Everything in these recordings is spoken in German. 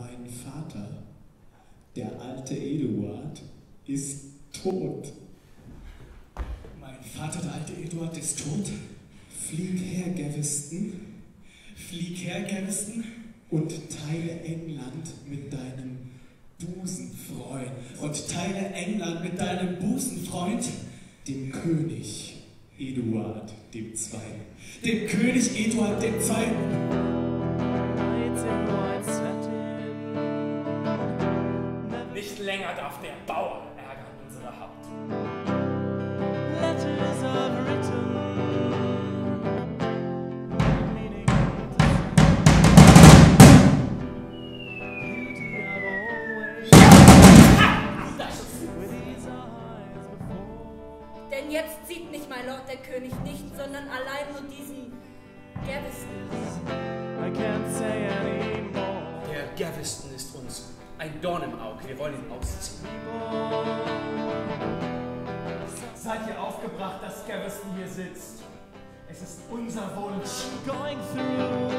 Mein Vater, der alte Eduard, ist tot. Mein Vater, der alte Eduard, ist tot. Flieg her, Gaveston, Flieg her, Gaveston, und teile England mit deinem Busenfreund, und teile England mit deinem Busenfreund, dem König Eduard II. dem König Eduard II. Nicht länger darf der Bauer ärgern unsere Haut. Letters are written. Denn jetzt sieht mich mein Lord der König nicht, sondern allein nur diesen Gaveston. I can't say anymore. Der Gaveston ist uns ein Dorn im Auge. Wir wollen ihn ausziehen. Seid ihr aufgebracht, dass Gaveston hier sitzt? Es ist unser Wunsch. Going through,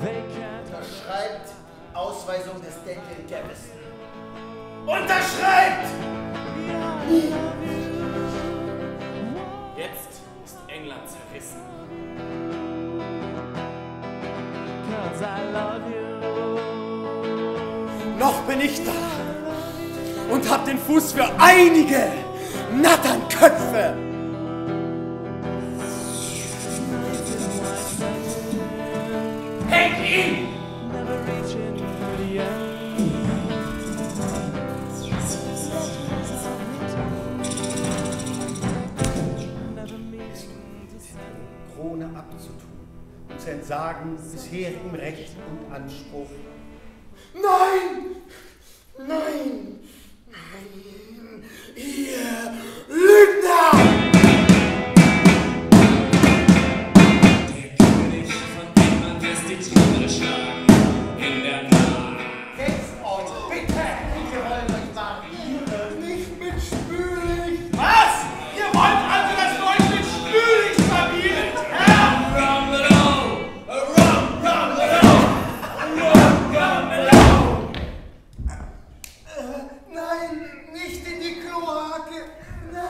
they can't. Unterschreibt Ausweisung des Daniel Gaveston. Unterschreibt! Jetzt ist England zerrissen. Cause I love you. Noch bin ich da und hab den Fuß für einige Natternköpfe. Hängt ihn! Krone abzutun und zu entsagen bisherigem Recht und Anspruch. Nein! Nein! Nein!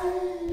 Bye.